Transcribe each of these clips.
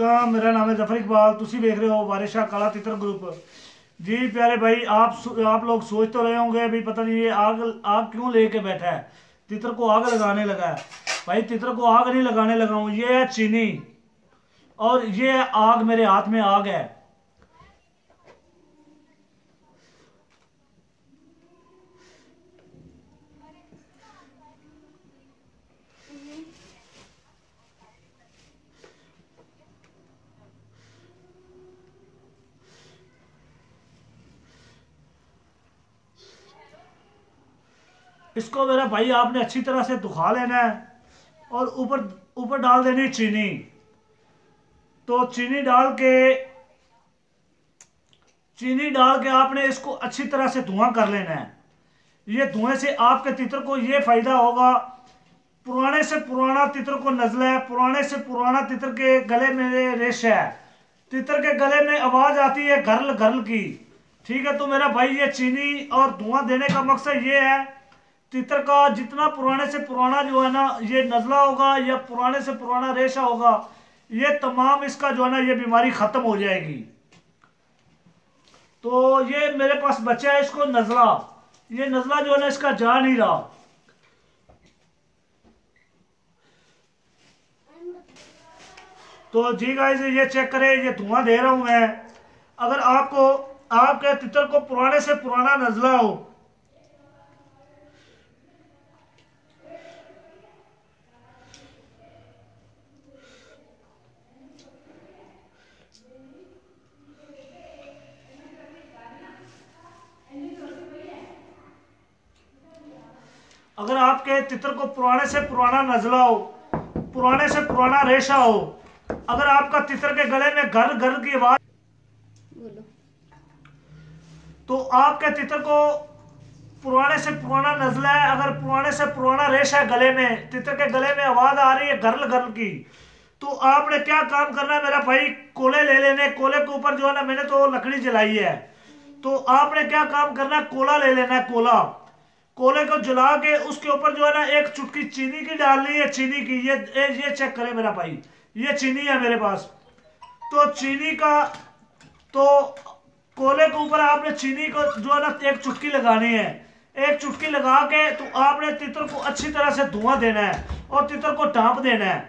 का मेरा नाम है ज़फ़र इकबाल तुम देख रहे हो शाह काला तितर ग्रुप। जी प्यारे भाई, आप आप लोग सोच तो रहे होंगे भाई पता नहीं ये आग आग क्यों लेके बैठा है? तितर को आग लगाने लगा है। भाई, तितर को आग नहीं लगाने लगा हूँ, ये है चीनी। और ये है आग मेरे हाथ में आग है। इसको मेरा भाई आपने अच्छी तरह से दुखा लेना है और ऊपर ऊपर डाल देनी चीनी। तो चीनी डाल के, चीनी डाल के आपने इसको अच्छी तरह से धुआँ कर लेना है। ये धुएँ से आपके तितर को ये फ़ायदा होगा। पुराने से पुराना तितर को नजला है, पुराने से पुराना तितर के गले में रेश है। तितर के गले में आवाज़ आती है घरल घरल की। ठीक है तो मेरा भाई ये चीनी और धुआँ देने का मकसद ये है तितर का जितना पुराने से पुराना जो है ना, ये नजला होगा या पुराने से पुराना रेशा होगा, ये तमाम इसका जो है ना, ये बीमारी खत्म हो जाएगी। तो ये मेरे पास बचा है इसको नजला। ये नजला जो है ना, इसका जा नहीं रहा। तो जी गाइस ये चेक करें, ये धुआँ दे रहा हूँ मैं। अगर आपको, आपके तितर को पुराने से पुराना नजला हो अगर आपके तितर को पुराने से पुराना नजला हो पुराने से पुराना रेशा हो अगर आपका तितर के गले में घर घर की आवाज़ तो आपके तितर को पुराने से पुराना नजला है अगर पुराने से पुराना रेशा है गले में तितर के गले में आवाज़ आ रही है गर्ल गर्ल की तो आपने क्या काम करना है मेरा भाई? कोले ले लेने कोले के ऊपर जो है ना मैंने तो लकड़ी जलाई है। तो आपने क्या काम करना है? कोला ले लेना है कोला। कोले को जला के उसके ऊपर जो है ना एक चुटकी चीनी की डालनी है चीनी की। ये ये, चेक करें मेरा भाई। ये चीनी है मेरे पास। तो चीनी का तो कोले के ऊपर आपने चीनी को जो है ना एक चुटकी लगानी है। एक चुटकी लगा के तो आपने तितर को अच्छी तरह से धुआँ देना है और तितर को ढांप देना है।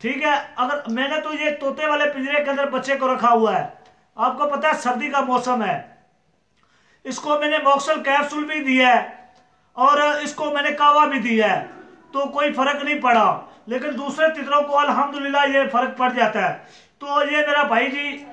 ठीक है? अगर मैंने तो ये तोते वाले पिंजरे के अंदर बच्चे को रखा हुआ है। आपको पता है सर्दी का मौसम है। इसको मैंने मॉक्सल कैप्सूल भी दिया है। और इसको मैंने कावा भी दिया है। तो कोई फ़र्क नहीं पड़ा। लेकिन दूसरे तितरों को अल्हम्दुलिल्लाह ये फ़र्क पड़ जाता है। तो ये मेरा भाई जी,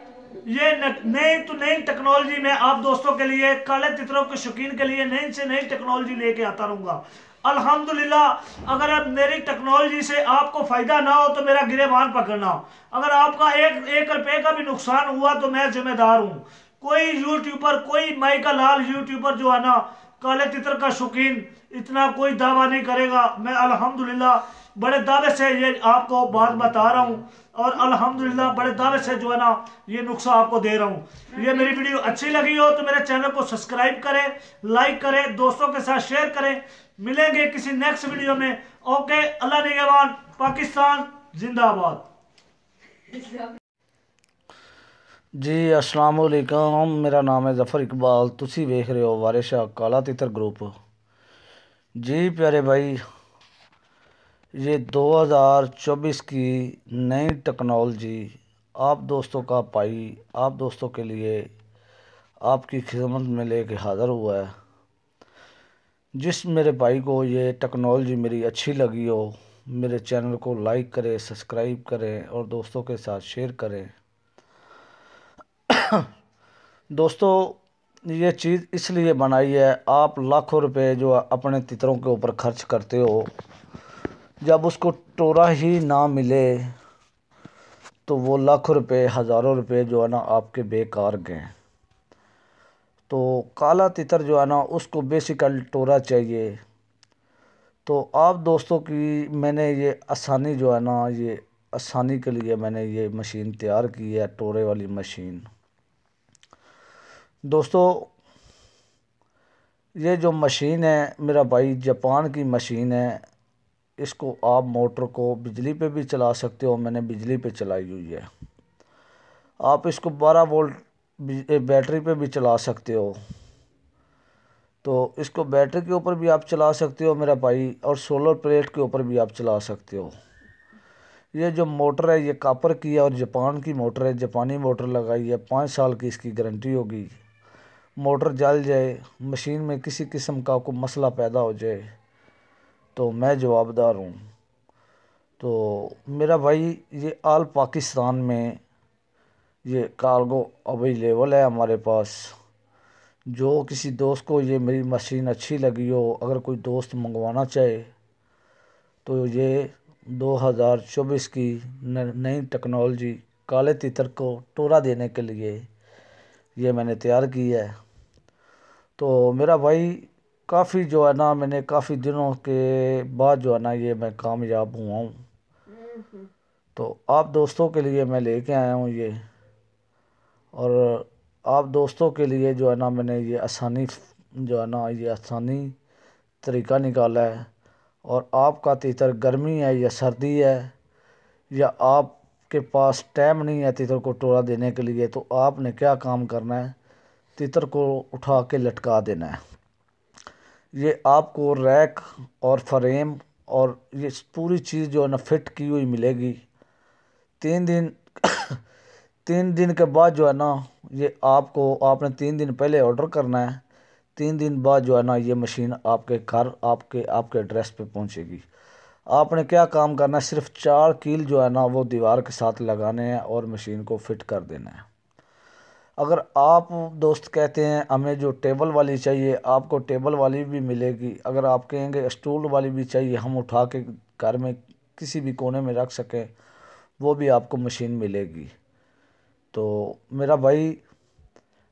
ये नई तो नई टेक्नोलॉजी में आप दोस्तों के लिए, काले तितरों के शौकीन के लिए नई से नई टेक्नोलॉजी लेके आता रहूँगा। अल्हम्दुलिल्लाह, अगर अब मेरी टेक्नोलॉजी से आपको फ़ायदा ना हो तो मेरा गिरेबान पकड़ना। अगर आपका एक एक रुपए का भी नुकसान हुआ तो मैं जिम्मेदार हूँ। कोई यूट्यूबर कोई माई का लाल यूट्यूबर जो है ना काले तितर का शौकीन, इतना कोई दावा नहीं करेगा। मैं अल्हम्दुलिल्लाह, बड़े दावे से ये आपको बात बता रहा हूँ और अल्हम्दुलिल्लाह, बड़े दावे से जो है ना, ये नुस्खा आपको दे रहा हूँ। ये मेरी वीडियो अच्छी लगी हो तो मेरे चैनल को सब्सक्राइब करें, लाइक करें, दोस्तों के साथ शेयर करें। मिलेंगे किसी नेक्स्ट वीडियो में। ओके, अल्लाह निगहबान पाकिस्तान, जिंदाबाद। अस्सलाम वालेकुम। मेरा नाम है ज़फ़र इकबाल। वेख रहे हो वारिस शाह काला तितर ग्रुप। जी, प्यारे भाई, ये 2024 की नई टेक्नोलॉजी आप दोस्तों का पाई, आप दोस्तों के लिए आपकी खिदमत में लेके हाज़िर हुआ है। जिस मेरे भाई को ये टेक्नोलॉजी मेरी अच्छी लगी हो, मेरे चैनल को लाइक करें, सब्सक्राइब करें और दोस्तों के साथ शेयर करें। दोस्तों, ये चीज़ इसलिए बनाई है, आप लाखों रुपए जो अपने तितरों के ऊपर खर्च करते हो, जब उसको टोरा ही ना मिले तो वो लाखों रुपए, हज़ारों रुपए जो है ना आपके बेकार गए। तो काला तितर जो है ना, उसको बेसिकल टोरा चाहिए। तो आप दोस्तों की, मैंने ये आसानी जो है ना, ये आसानी के लिए मैंने ये मशीन तैयार की है, टोरे वाली मशीन। दोस्तों, ये जो मशीन है, मेरा भाई जापान की मशीन है। इसको आप मोटर को बिजली पे भी चला सकते हो, मैंने बिजली पे चलाई हुई है। आप इसको 12 वोल्ट बैटरी पे भी चला सकते हो। तो इसको बैटरी के ऊपर भी आप चला सकते हो, मेरा भाई, और सोलर प्लेट के ऊपर भी आप चला सकते हो। ये जो मोटर है, ये कापर की है और जापान की मोटर है। जापानी मोटर लगाई है, पाँच साल की इसकी गारंटी होगी। मोटर जल जाए, मशीन में किसी किस्म का कोई मसला पैदा हो जाए तो मैं जवाबदार हूँ। तो मेरा भाई, ये आल पाकिस्तान में ये कार्गो अवेलेबल है हमारे पास। जो किसी दोस्त को ये मेरी मशीन अच्छी लगी हो, अगर कोई दोस्त मंगवाना चाहे तो ये 2024 की नई टेक्नोलॉजी काले तितर को टोरा देने के लिए ये मैंने तैयार की है। तो मेरा भाई काफ़ी जो है ना, मैंने काफ़ी दिनों के बाद जो है ना, ये मैं कामयाब हुआ हूँ। तो आप दोस्तों के लिए मैं लेके आया हूँ ये। और आप दोस्तों के लिए जो है ना, मैंने ये आसानी जो है ना, ये आसानी तरीका निकाला है। और आपका तीतर गर्मी है या सर्दी है, या आपके पास टाइम नहीं है तीतर को टोरा देने के लिए तो आपने क्या काम करना है? तीतर को उठा के लटका देना है। ये आपको रैक और फ्रेम और ये पूरी चीज़ जो है ना फिट की हुई मिलेगी। तीन दिन तीन दिन के बाद जो है ना ये आपको, आपने तीन दिन पहले ऑर्डर करना है। तीन दिन बाद जो है ना ये मशीन आपके घर, आपके आपके एड्रेस पे पहुंचेगी। आपने क्या काम करना है? सिर्फ़ चार कील जो है ना वो दीवार के साथ लगाने हैं और मशीन को फिट कर देना है। अगर आप दोस्त कहते हैं, हमें जो टेबल वाली चाहिए, आपको टेबल वाली भी मिलेगी। अगर आप कहेंगे, स्टूल वाली भी चाहिए, हम उठा के घर में किसी भी कोने में रख सकें, वो भी आपको मशीन मिलेगी। तो मेरा भाई,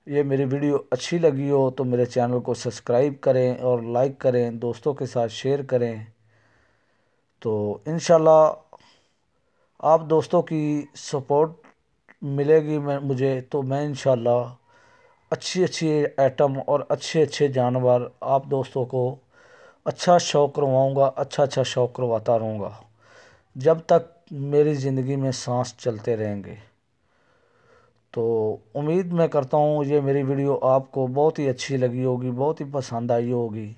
ये मेरी वीडियो अच्छी लगी हो तो मेरे चैनल को सब्सक्राइब करें और लाइक करें, दोस्तों के साथ शेयर करें। तो इन आप दोस्तों की सपोर्ट मिलेगी मैं, मुझे तो मैं इन अच्छी अच्छी आइटम और अच्छे अच्छे जानवर आप दोस्तों को अच्छा शौक़ करवाऊँगा अच्छा अच्छा शौक़ करवाता रहूँगा। जब तक मेरी ज़िंदगी में सांस चलते रहेंगे। तो उम्मीद मैं करता हूँ ये मेरी वीडियो आपको बहुत ही अच्छी लगी होगी, बहुत ही पसंद आई होगी।